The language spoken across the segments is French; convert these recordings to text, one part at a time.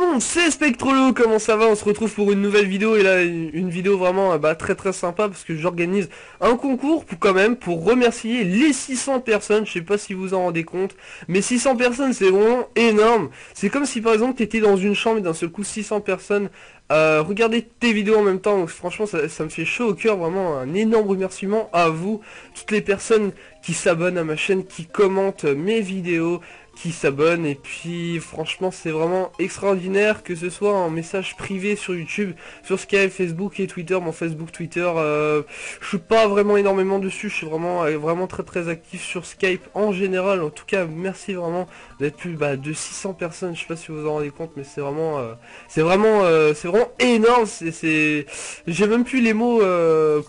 monde, c'est Spectrolo, comment ça va? On se retrouve pour une nouvelle vidéo et là une vidéo vraiment bah, très très sympa parce que j'organise un concours pour, quand même pour remercier les 600 personnes, je sais pas si vous en rendez compte, mais 600 personnes c'est vraiment énorme. C'est comme si par exemple tu dans une chambre et d'un seul coup 600 personnes euh, regardez tes vidéos en même temps, donc franchement ça, ça, me fait chaud au cœur, vraiment un énorme remerciement à vous, toutes les personnes qui s'abonnent à ma chaîne, qui commentent mes vidéos, qui s'abonnent. Et puis franchement c'est vraiment extraordinaire que ce soit en message privé sur YouTube, sur Skype, Facebook et Twitter, mon Facebook, Twitter, euh, je suis pas vraiment énormément dessus, je suis vraiment euh, vraiment très très actif sur Skype en général, en tout cas merci vraiment d'être plus bah, de 600 personnes, je sais pas si vous en rendez compte mais c'est vraiment euh, c'est vraiment c'est vraiment énorme, c'est j'ai même plus les mots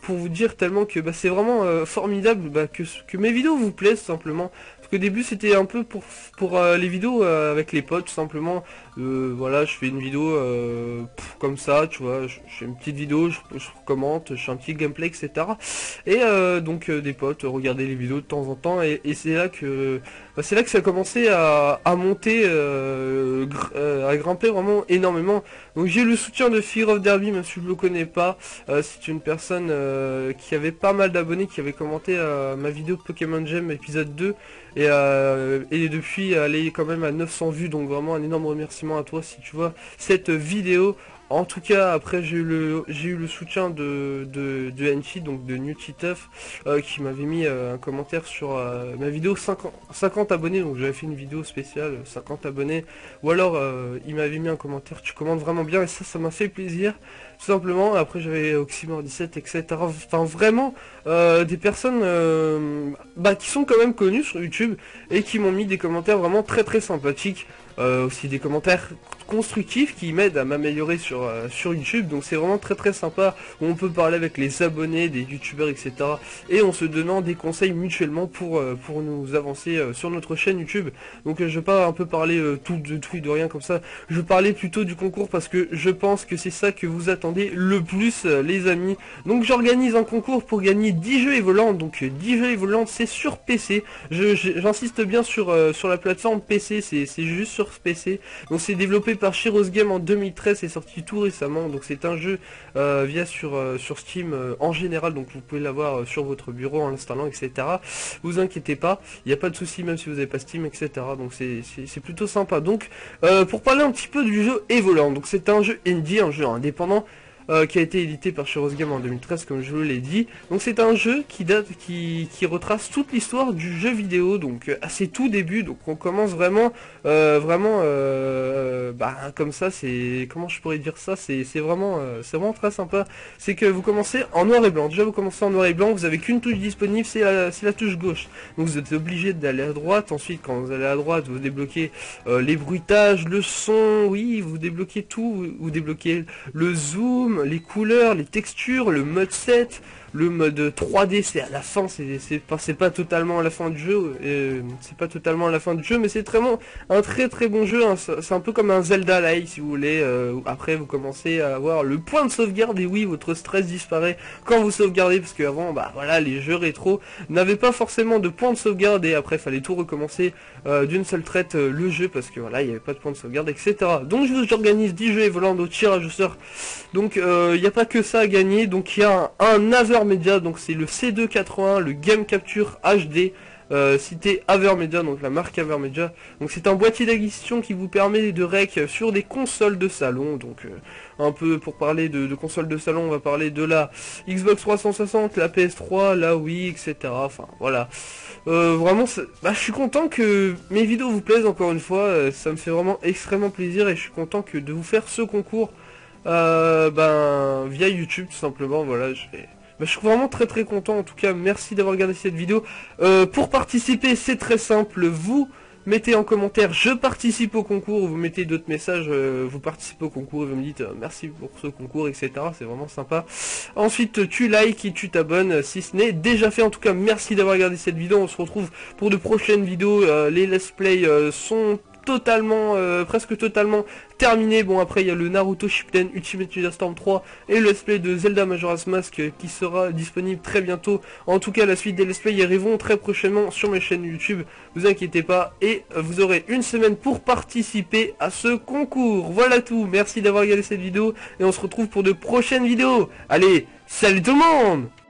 pour vous dire tellement que bah, c'est vraiment formidable bah, que, que mes vidéos vous plaisent simplement. Au début c'était un peu pour euh, les vidéos euh, avec les potes tout simplement. Euh, voilà, je fais une vidéo comme ça, tu vois, je, fais une petite vidéo, je, commente, je fais un petit gameplay, etc. Et donc des potes, regarder les vidéos de temps en temps, et, c'est là que c'est là que ça a commencé à, monter, à grimper vraiment énormément. Donc j'ai le soutien de Fear of Derby, même si je ne le connais pas. c'est une personne qui avait pas mal d'abonnés, qui avait commenté ma vidéo Pokémon Gem épisode 2 et, euh, et depuis elle est quand même à 900 vues donc vraiment un énorme remerciement à toi si tu vois cette vidéo en tout cas, après j'ai eu le soutien de de, donc de New euh, qui m'avait mis euh, un commentaire sur euh, ma vidéo 50, 50 abonnés, donc j'avais fait une vidéo spéciale 50 abonnés, ou alors il m'avait mis un commentaire, tu commandes vraiment bien et ça ça m'a fait plaisir, tout simplement. Après j'avais Oxymore 17, etc. Enfin vraiment des personnes bah, qui sont quand même connues sur YouTube et qui m'ont mis des commentaires vraiment très très sympathiques. Aussi des commentaires constructif qui m'aide à m'améliorer sur, euh, sur YouTube. Donc c'est vraiment très très sympa où on peut parler avec les abonnés, des youtubeurs, etc. Et on se donnant des conseils mutuellement pour, euh, pour nous avancer euh, sur notre chaîne YouTube. Donc je vais pas un peu parler tout de tout et de rien comme ça. Je parlais plutôt du concours parce que je pense que c'est ça que vous attendez le plus les amis. Donc j'organise un concours pour gagner 10 jeux évolants. Donc 10 jeux évolants c'est sur PC. J'insiste bien sur, sur la plateforme PC, c'est juste sur PC. Donc c'est développé par Shiros Game en 2013, c'est sorti tout récemment, donc c'est un jeu euh, via sur, euh, sur Steam euh, en général, donc vous pouvez l'avoir sur votre bureau en l'installant, etc. Vous inquiétez pas, il n'y a pas de souci même si vous n'avez pas Steam, etc. Donc c'est plutôt sympa. Donc pour parler un petit peu du jeu Evoland, donc c'est un jeu indie, un jeu indépendant, euh, qui a été édité par Shiros Game en 2013 comme je vous l'ai dit. Donc c'est un jeu qui date, qui, retrace toute l'histoire du jeu vidéo, donc euh, à ses tout débuts, donc on commence vraiment, euh, vraiment, bah comme ça, c'est, comment je pourrais dire ça, c'est vraiment, vraiment très sympa. C'est que vous commencez en noir et blanc. Déjà vous commencez en noir et blanc, vous avez qu'une touche disponible, c'est la, la touche gauche. Donc vous êtes obligé d'aller à droite. Ensuite quand vous allez à droite, vous débloquez les bruitages, le son, oui, vous débloquez tout, vous débloquez le zoom, les couleurs, les textures, le mode 7, le mode 3D c'est à la fin, c'est pas, pas totalement à la fin du jeu, c'est pas totalement à la fin du jeu, mais c'est vraiment un très très bon jeu, hein. c'est un peu comme un Zelda-like si vous voulez, euh, après vous commencez à avoir le point de sauvegarde et oui votre stress disparaît quand vous sauvegardez, parce qu'avant bah voilà les jeux rétro n'avaient pas forcément de point de sauvegarde et après fallait tout recommencer euh, d'une seule traite euh, le jeu parce que voilà il n'y avait pas de point de sauvegarde etc. Donc j'organise 10 jeux volant au tirage au sort, donc il n'y a pas que ça à gagner, donc il y a un, un Media, donc c'est le C281, le Game Capture HD, euh, cité Avermedia, donc la marque Avermedia. Donc c'est un boîtier d'acquisition qui vous permet de rec sur des consoles de salon. Donc euh, un peu pour parler de, consoles de salon, on va parler de la Xbox 360, la PS3, la Wii, etc. Enfin voilà. Euh, vraiment, bah, je suis content que mes vidéos vous plaisent encore une fois. ça me fait vraiment extrêmement plaisir et je suis content que de vous faire ce concours. ben via YouTube tout simplement voilà je vais bah, je suis vraiment très très content. En tout cas, merci d'avoir regardé cette vidéo. Euh, pour participer, c'est très simple. Vous mettez en commentaire je participe au concours, vous mettez d'autres messages, euh, vous participez au concours et vous me dites euh, merci pour ce concours, etc. C'est vraiment sympa. Ensuite, tu likes et tu t'abonnes si ce n'est déjà fait. En tout cas, merci d'avoir regardé cette vidéo. On se retrouve pour de prochaines vidéos. les let's play sont totalement, euh, presque totalement terminé. Bon après il y a le Naruto Shippuden Ultimate Ninja Storm 3 et le let's play de Zelda Majora's Mask euh, qui sera disponible très bientôt. En tout cas la suite des let's play y arriveront très prochainement sur mes chaînes YouTube. Vous inquiétez pas et vous aurez une semaine pour participer à ce concours. Voilà tout. Merci d'avoir regardé cette vidéo et on se retrouve pour de prochaines vidéos. Allez, salut tout le monde